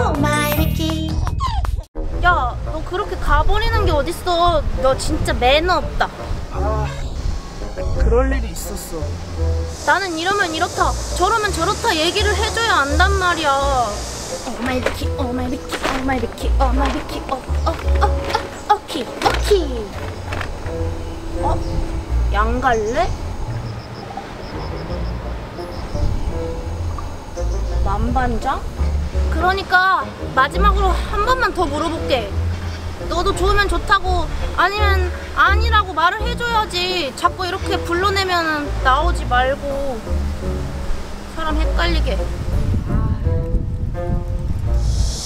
Oh my Mickey. 야, 너 그렇게 가버리는 게 어딨어? 너 진짜 매너 없다. 아, 그럴 일이 있었어. 나는 이러면 이렇다, 저러면 저렇다 얘기를 해줘야 안단 말이야. Oh my Mickey, oh my Mickey, oh my Mickey, oh my Mickey, oh, oh, oh, oh, 오키, 오키. 어? 양 갈래? 만반장? 그러니까 마지막으로 한 번만 더 물어볼게. 너도 좋으면 좋다고 아니면 아니라고 말을 해줘야지. 자꾸 이렇게 불러내면 나오지 말고 사람 헷갈리게. 아,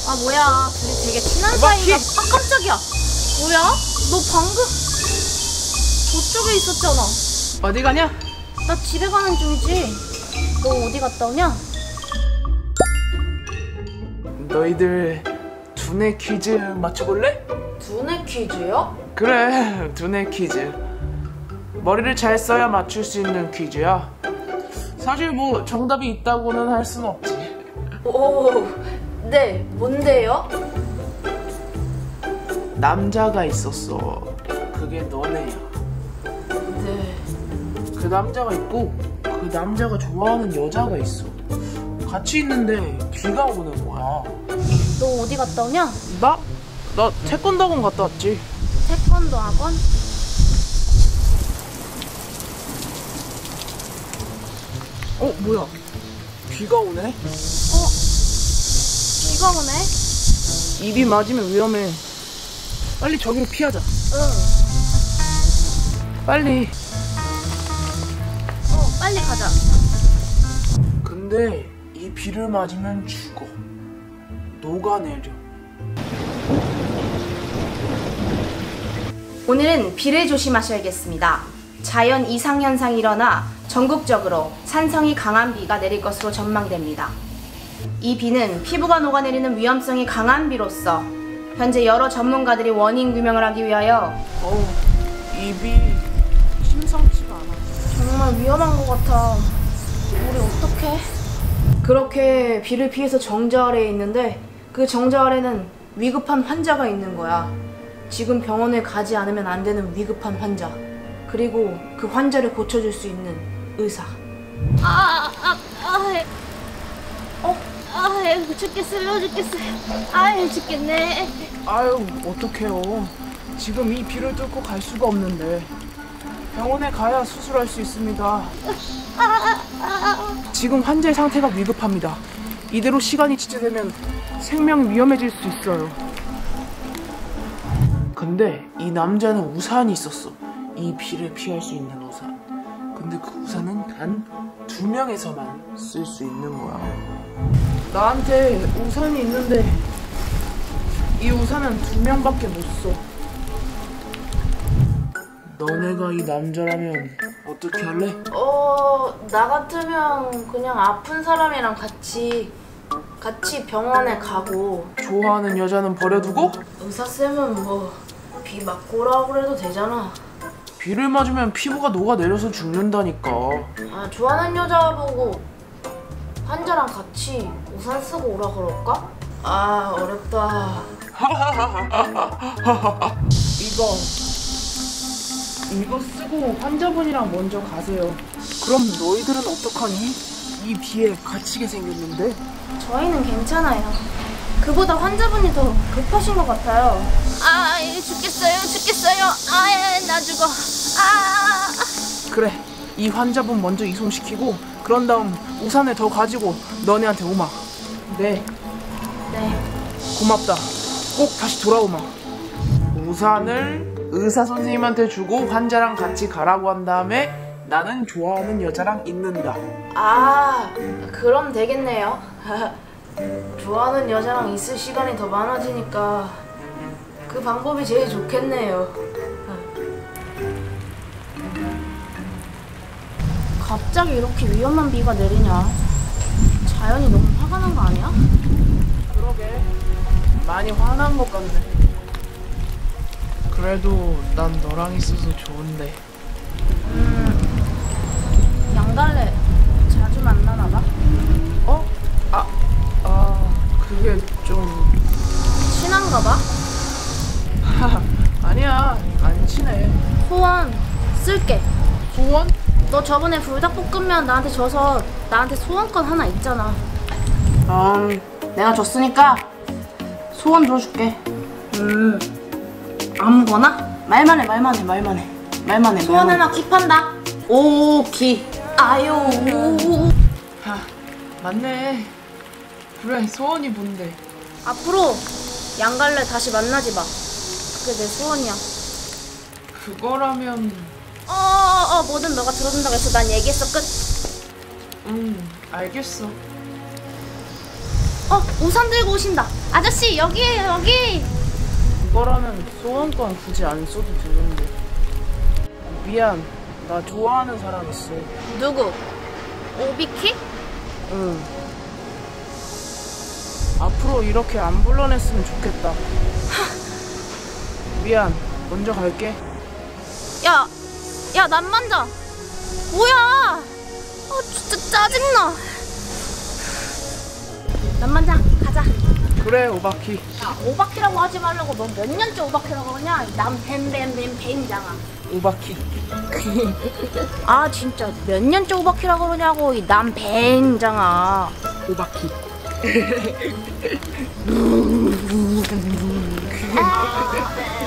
아 뭐야? 둘이 되게 친한 사이인가? 아 깜짝이야. 뭐야? 너 방금 저쪽에 있었잖아. 어디 가냐? 나 집에 가는 중이지. 너 어디 갔다 오냐? 너희들 두뇌 퀴즈 맞춰볼래? 두뇌 퀴즈요? 그래, 두뇌 퀴즈. 머리를 잘 써야 맞출 수 있는 퀴즈야. 사실 뭐 정답이 있다고는 할 수는 없지. 오, 네, 뭔데요? 남자가 있었어. 그게 너네야. 네. 그 남자가 있고 그 남자가 좋아하는 여자가 있어. 같이 있는데 비가 오는 거야. 너 어디 갔다 오냐? 나? 나 태권도 학원 갔다 왔지. 태권도 학원? 어, 뭐야? 비가 오네? 어, 비가 오네? 입이 맞으면 위험해. 빨리 저기로 피하자. 응. 빨리. 어, 빨리 가자. 근데 이 비를 맞으면 죽어. 녹아내려. 오늘은 비를 조심하셔야겠습니다. 자연 이상 현상이 일어나 전국적으로 산성이 강한 비가 내릴 것으로 전망됩니다. 이 비는 피부가 녹아내리는 위험성이 강한 비로서 현재 여러 전문가들이 원인 규명을 하기 위하여 어우, 입이 심상치가 않아. 정말 위험한 것 같아. 우리 어떡해? 그렇게 비를 피해서 정자 아래에 있는데 그 정자 아래는 위급한 환자가 있는 거야. 지금 병원에 가지 않으면 안 되는 위급한 환자. 그리고 그 환자를 고쳐줄 수 있는 의사. 아, 아, 아, 어, 아, 죽겠어요, 죽겠어요. 아, 죽겠네. 아유, 어떡해요. 지금 이 비를 뚫고 갈 수가 없는데. 병원에 가야 수술할 수 있습니다. 지금 환자의 상태가 위급합니다. 이대로 시간이 지체되면 생명이 위험해질 수 있어요. 근데 이 남자는 우산이 있었어. 이 비를 피할 수 있는 우산. 근데 그 우산은 단 두 명에서만 쓸 수 있는 거야. 나한테 우산이 있는데 이 우산은 두 명밖에 못 써. 너네가 이 남자라면 어떻게 할래? 어, 나 같으면 그냥 아픈 사람이랑 같이 같이 병원에 가고 좋아하는 여자는 버려두고 의사 쌤은 뭐 비 맞고 오라고 그래도 되잖아. 비를 맞으면 피부가 녹아내려서 죽는다니까. 아, 좋아하는 여자 보고 환자랑 같이 우산 쓰고 오라 그럴까? 아, 어렵다. 이거 이거 쓰고 환자분이랑 먼저 가세요. 그럼 너희들은 어떡하니? 이 비에 갇히게 생겼는데 저희는 괜찮아요. 그보다 환자분이 더 급하신 것 같아요. 아, 죽겠어요, 죽겠어요. 아, 나 죽어. 아. 그래 이 환자분 먼저 이송시키고 그런 다음 우산을 더 가지고 너네한테 오마. 네 네. 고맙다. 꼭 다시 돌아오마. 우산을 의사 선생님한테 주고 환자랑 같이 가라고 한 다음에 나는 좋아하는 여자랑 있는다. 아, 그럼 되겠네요. 좋아하는 여자랑 있을 시간이 더 많아지니까 그 방법이 제일 좋겠네요. 갑자기 이렇게 위험한 비가 내리냐? 자연이 너무 화가 난 거 아니야? 그러게 많이 화난 것 같네. 그래도 난 너랑 있어서 좋은데. 음. 양갈래 자주 만나나 봐? 어? 아, 아, 그게 좀. 친한가 봐? 아니야, 안 친해. 소원 쓸게. 소원? 너 저번에 불닭볶음면 나한테 줘서 나한테 소원권 하나 있잖아. 음, 내가 줬으니까 소원 줘줄게. 음. 아무거나? 말만 해, 말만 해, 말만 해. 말만 해. 소원 말만 해. 하나 킵한다. 오, 기. 아유. 아 맞네 그래 소원이 뭔데 앞으로 양갈래 다시 만나지 마. 그게 내 소원이야. 그거라면 어, 어, 어, 뭐든 너가 들어준다고 해서 난 얘기했어, 끝. 음 알겠어 어, 우산 들고 오신다. 아저씨, 여기에요, 여기. 그거라면 소원권 굳이 안 써도 되는데 미안 나 좋아하는 사람 있어 누구? 오비키? 응 앞으로 이렇게 안 불러냈으면 좋겠다 미안 먼저 갈게 야, 야, 난 만져. 뭐야? 아, 진짜 짜증나. 난 만져. 가자. 그래 오바키 야, 오바키라고 하지 말라고. 넌 몇 년째 오바키라고 그러냐? 남 뱀뱀뱀 뱀장아. 오바키 아, 진짜 몇 년째 오바키라고 그러냐고. 이 남 뱀장아. 오바키 저 하